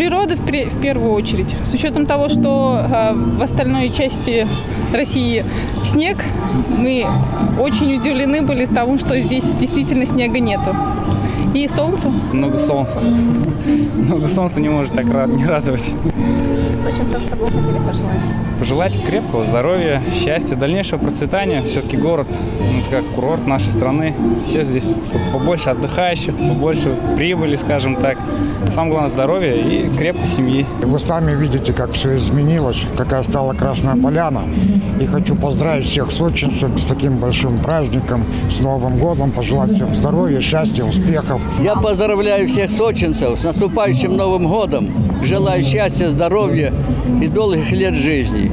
Природы в, первую очередь. С учетом того, что э, в остальной части России снег, мы очень удивлены были тому, что здесь действительно снега нету. И солнцу. Много солнца. Много солнца не может так не радовать. Сочинцам, что бы вы хотели пожелать? Пожелать крепкого здоровья, счастья, дальнейшего процветания. Все-таки город, ну, это как курорт нашей страны. Все здесь, чтобы побольше отдыхающих, побольше прибыли, скажем так. Самое главное здоровья и крепкой семьи. Вы сами видите, как все изменилось, какая стала Красная Поляна. И хочу поздравить всех сочинцев с таким большим праздником, с Новым годом, пожелать всем здоровья, счастья, успехов. Я поздравляю всех сочинцев с наступающим Новым годом. Желаю счастья, здоровья и долгих лет жизни.